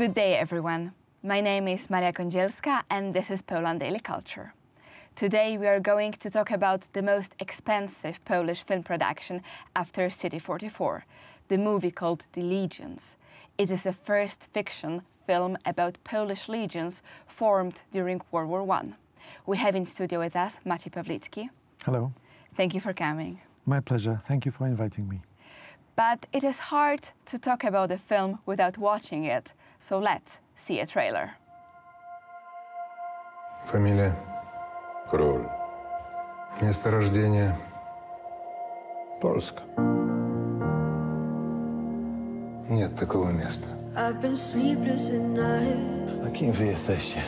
Good day, everyone. My name is Maria Kądzielska, and this is Poland Daily Culture. Today we are going to talk about the most expensive Polish film production after City 44, the movie called The Legions. It is the first fiction film about Polish legions formed during World War I. We have in studio with us Maciej Pawlicki. Hello. Thank you for coming. My pleasure. Thank you for inviting me. But it is hard to talk about a film without watching it, so let's see a trailer. Фамилия? Król. Место рождения? Polska. Нет такого места. I've been sleepless at night. A kim wy jesteście?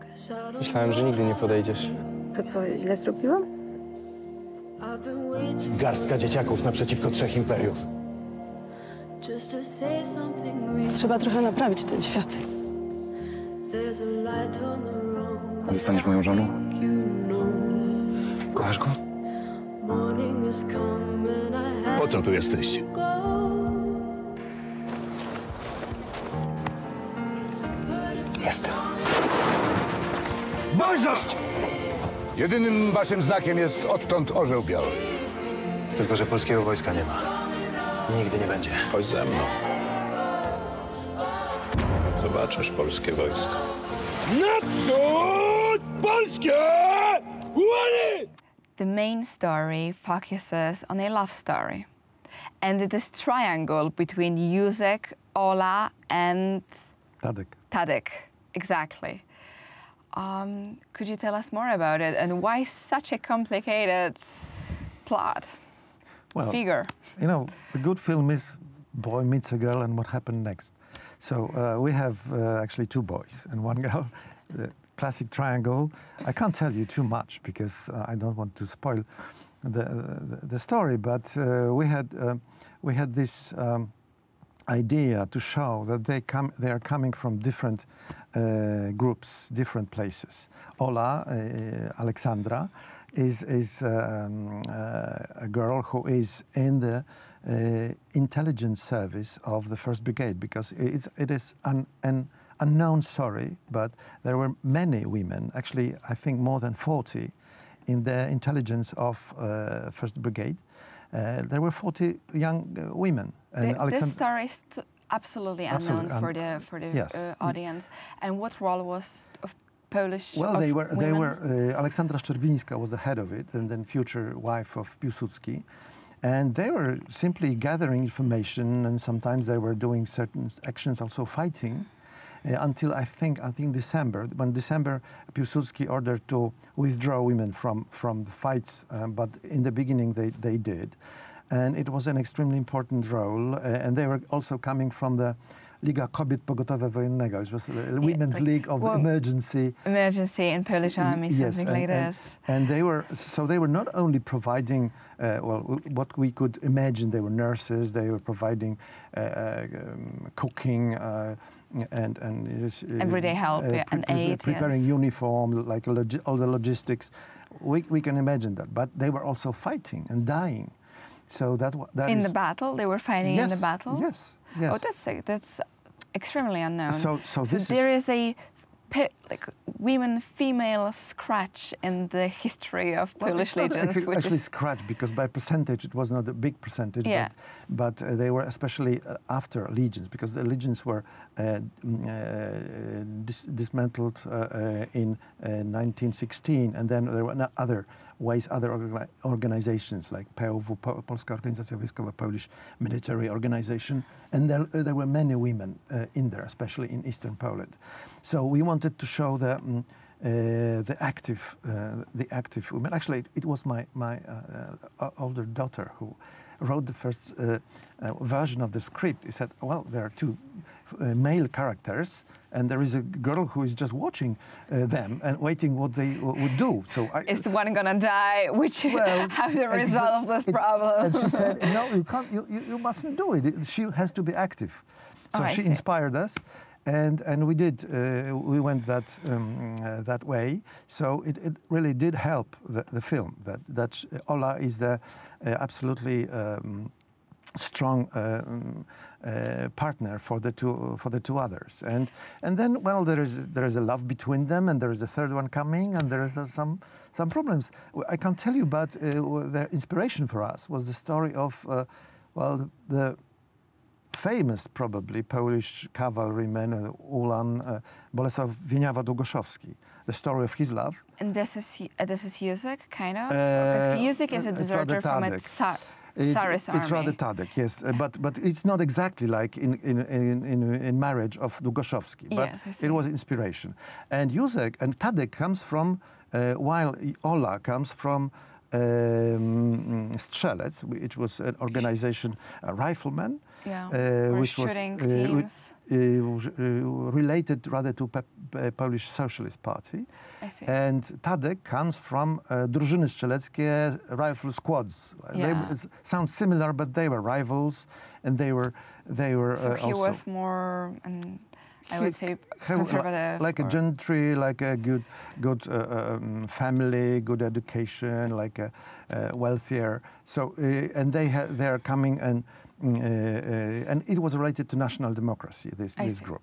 'cause I don't Myślałem, że nigdy nie podejdziesz. To co, źle zrobiłam? I've been waiting Garstka dzieciaków naprzeciwko trzech imperiów. Trzeba trochę naprawić ten świat. Zostaniesz moją żoną? Kochasz go? Po co tu go. Jestem. Wolność! Jedynym waszym znakiem jest odtąd orzeł biały. Tylko, że polskiego wojska nie ma. I nigdy nie będzie. Chodź ze mną. Zobaczysz polskie wojsko. Naprzód! Polskie! Łany! The main story focuses on a love story. And it is triangle between Józek, Ola, and Tadek. Tadek. Exactly. Um, could you tell us more about it and why such a complicated plot? Well, Figure. you know, the good film is boy meets a girl and what happened next. So uh, we have uh, actually two boys and one girl. The classic triangle. I can't tell you too much because uh, I don't want to spoil the the, the story. But uh, we had uh, we had this. Um, idea to show that they come they are coming from different uh, groups different places ola uh, alexandra is is um, uh, a girl who is in the uh, intelligence service of the first brigade because it's it is an, an unknown story but there were many women actually i think more than 40 in the intelligence of uh, first brigade uh, there were 40 young uh, women and this story is absolutely unknown Absolutely, for um, the for the yes. uh, audience. And what role was of Polish? Well, they were. They women? were. Uh, Aleksandra Szczerbińska was the head of it, and then future wife of Piłsudski, and they were simply gathering information, and sometimes they were doing certain actions, also fighting, uh, until I think I think December. When December, Piłsudski ordered to withdraw women from from the fights, um, but in the beginning they they did, and it was an extremely important role, uh, and they were also coming from the. Liga Kobiet Pogotowia Wojennego. It was a women's like, league of well, emergency emergency in Polish army, Yes, something and, like and- this. And they were so they were not only providing uh, well what we could imagine. They were nurses. They were providing uh, um, cooking. Uh, and and is, uh, Everyday help, yeah, and aid, preparing yes. uniform, like all the logistics. We, we can imagine that, but they were also fighting and dying. So that that in is- the battle, they were fighting in the battle. Yes, yes. Oh, that's uh, that's extremely unknown. So- so this is- there is a pe- like women female scratch in the history of Well, Polish legions, Actually, which actually is scratch because by percentage it was not a big percentage. Yeah. But, but uh, they were especially uh, after legions because the legions were uh, mm, uh, dis- dismantled uh, in uh, 1916, and then there were other ways, other orga- organizations like POW, Po- Polska Organizacja Wojskowa, Polish Military Organization, and there, there were many women uh, in there, especially in eastern Poland. So we wanted to show the. mm, uh, the active, uh, the active women. Actually, it, it was my my uh, uh, older daughter who wrote the first uh, version of the script. He said, "Well, there are two male characters, and there is a girl who is just watching uh, them and waiting what they w- would do." So I, is the one gonna die? Which well, how the result of this problem? And she said, "No, you can't. You, you, you mustn't do it. She has to be active." So Oh, she inspired us, and and we did. Uh, we went that um, uh, that way. So it, it really did help the, the film. That that Ola is the uh, absolutely. Um, strong uh, um, uh, partner for the two for the two others and and then well there is there is a love between them and there is a third one coming and there is uh, some some problems i can't tell you but uh, their inspiration for us was the story of uh, well the famous probably polish cavalryman uh, ulan uh, bolesław wieniawa długoszowski the story of his love And this is this is Józek, kind of? Because Józek is a deserter from a Tadek. Tsar, It's, Tsarist it's army. rather Tadek, yes, uh, but but it's not exactly like in in in, in, marriage of Długoszowski, but Yes, I see. it was inspiration. And Józek and Tadek comes from uh, while Ola comes from. Um, Strzelec, which was an organization, a rifleman, Yeah, uh, which was uh, teams. uh, uh, related rather to pe- Polish Socialist Party. And Tadek comes from uh, drużyny strzeleckie rifle squads. They, Yeah. it sounds similar, but they were rivals, and they were they were so uh, he also was more, um, I would say, conservative. like a gentry, like a good good uh, um, family, good education, like a uh, wealthier. So uh, and they ha- they are coming and. mm, Uh, uh, and it was related to national democracy. This, I this see. group.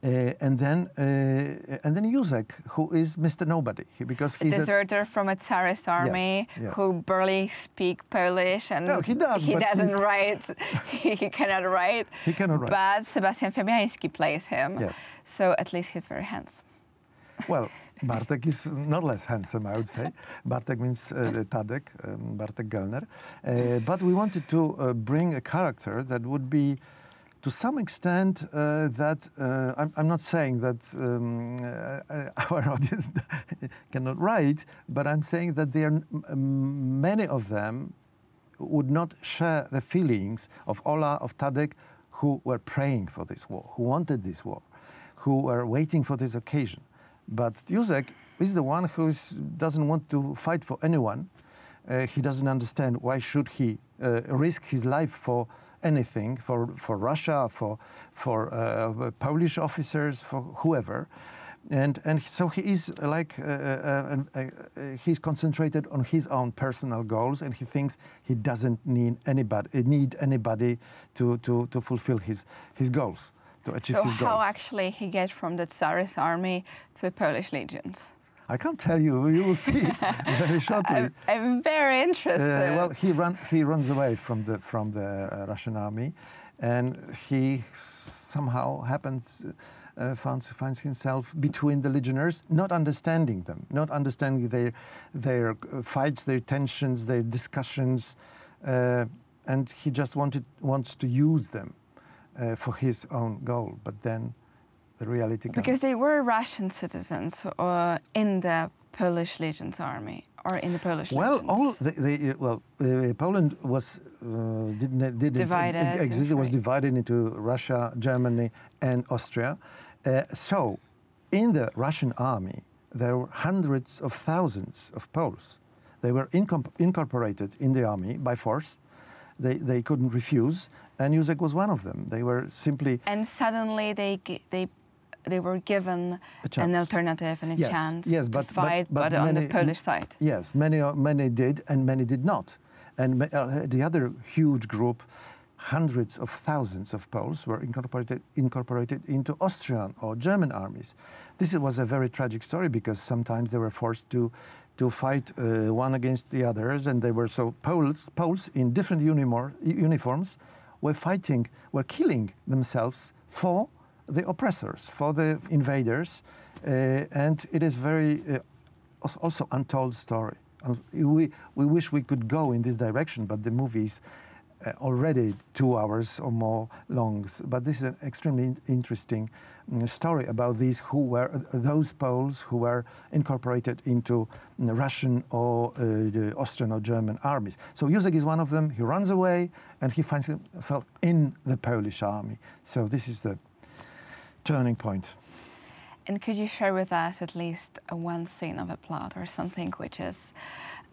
Uh, and then uh, and then Józek, who is Mr. Nobody, because a he's a, deserter from a Tsarist army yes. who barely speak Polish and No, he does, he doesn't write he cannot write He cannot write. but Sebastian Fabijański plays him Yes. so at least he's very handsome Well, Bartek is not less handsome, I would say. Bartek means uh, Tadek, um, Bartek Gelner. Uh, but we wanted to uh, bring a character that would be, to some extent, uh, that uh, I'm, I'm not saying that um, uh, our audience cannot write, but I'm saying that there many of them would not share the feelings of Ola, of Tadek, who were praying for this war, who wanted this war, who were waiting for this occasion. But Józek is the one who is, doesn't want to fight for anyone. Uh, he doesn't understand why should he uh, risk his life for anything, for, for Russia, for, for uh, Polish officers, for whoever. And, and so he is like, uh, uh, uh, uh, he's concentrated on his own personal goals and he thinks he doesn't need anybody, need anybody to, to, to fulfill his, his goals, to achieve so his how actually he gets from the Tsarist army to the Polish legions I can't tell you, you will see it very shortly. I'm, I'm very interested Uh, well, he, run, he runs away from the, from the uh, Russian army and he somehow happens, uh, finds, finds himself between the legionnaires, not understanding them, not understanding their, their fights, their tensions, their discussions, uh, and he just wanted, wants to use them uh, for his own goal. But then the reality comes. because they were Russian citizens uh, in the Polish legions army or in the Polish Well, legions. all the, the, well, uh, Poland was uh, didn't didn't Divided, exist. It was divided into Russia, Germany, and Austria. Uh, so, in the Russian army, there were hundreds of thousands of Poles. They were incorporated in the army by force. They they couldn't refuse, and Józek was one of them. They were simply and suddenly they they they were given an alternative and a Yes, chance yes, to but- but- fight, but on the Polish side. Yes, many many did, and many did not. And uh, the other huge group, hundreds of thousands of Poles, were incorporated incorporated into Austrian or German armies. This was a very tragic story because sometimes they were forced to to fight uh, one against the others, and they were so Poles Poles in different unimor, uniforms were fighting, were killing themselves for the oppressors, for the invaders, uh, and it is very uh, also untold story. We, we wish we could go in this direction, but the movie is uh, already two hours or more long. But this is an extremely in- interesting mm, story about these who were uh, those Poles who were incorporated into mm, Russian or uh, the Austrian or German armies. So Józek is one of them. He runs away and he finds himself in the Polish army. So this is the turning point. And could you share with us at least one scene of a plot or something which is,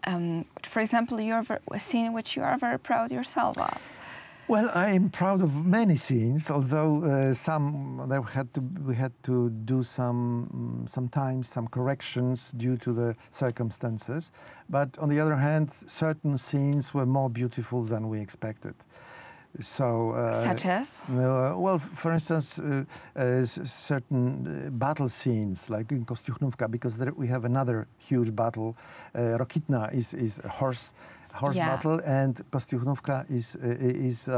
um, for example, you're a scene which you are very proud yourself of? Well, I am proud of many scenes, although uh, some there had to we had to do some mm, sometimes some corrections due to the circumstances. But on the other hand, certain scenes were more beautiful than we expected. So, uh, Such as? uh, well, for instance, uh, uh, certain uh, battle scenes, like in Kostiuchnówka, because there we have another huge battle. Uh, Rokitna is, is a horse, horse Yeah. battle, and Kostiuchnówka is, is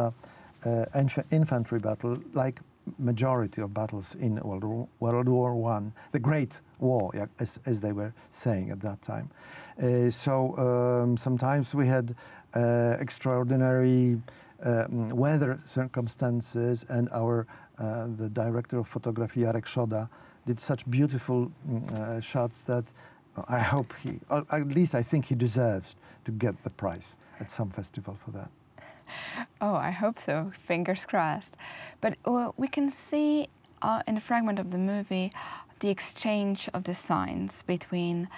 inf- infantry battle, like majority of battles in World War, World War One, the Great War, yeah, as, as they were saying at that time. Uh, so um, sometimes we had uh, extraordinary weather circumstances, and our uh, the director of photography, Jarek Shoda, did such beautiful mm, uh, shots that I hope he, or at least I think he deserves to get the prize at some festival for that. Oh, I hope so. Fingers crossed. But we can see uh, in a fragment of the movie the exchange of the signs between.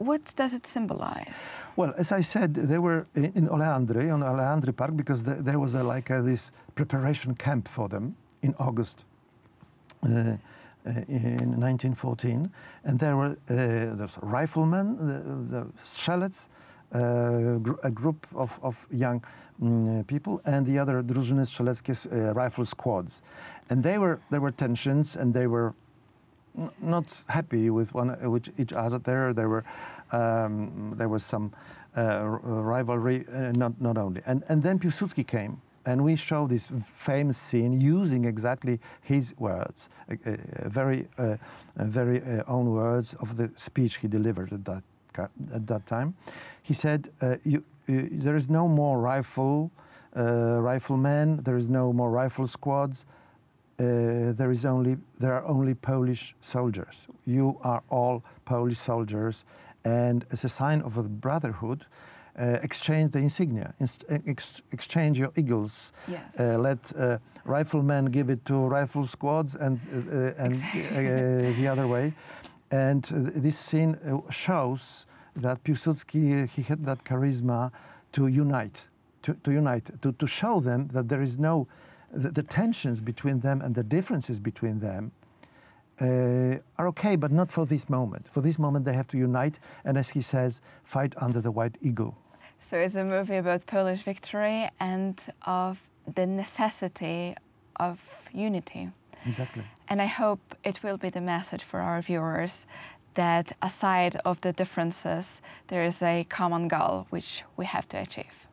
What does it symbolize? Well, as I said, they were in Oleandry, on Oleandry Park, because there was a, like a, this preparation camp for them in August uh, uh, in 1914. And there were uh, riflemen, the, the uh, gr- a group of, of young mm, people, and the other drużyny strzeleckie uh, rifle squads. And they were, there were tensions and they were not happy with one with each other. There, there were um, there was some uh, rivalry. Uh, not not only, and and then Piłsudski came, and we showed this famous scene using exactly his words, very uh, a very uh, own words of the speech he delivered at that at that time. He said, uh, you, uh, "There is no more rifle." Uh, riflemen, there is no more rifle squads uh, there is only there are only Polish soldiers. You are all Polish soldiers, and as a sign of a brotherhood, uh, exchange the insignia, ex- exchange your eagles. Yes. Uh, let uh, riflemen give it to rifle squads, and uh, uh, and uh, the other way. And uh, this scene shows that Piłsudski he had that charisma to unite, to, to unite, to, to show them that there is no the, the tensions between them and the differences between them uh, are okay, but not for this moment. For this moment, they have to unite, and as he says, fight under the white eagle. So it's a movie about Polish victory and of the necessity of unity. Exactly. And I hope it will be the message for our viewers that aside of the differences, there is a common goal which we have to achieve.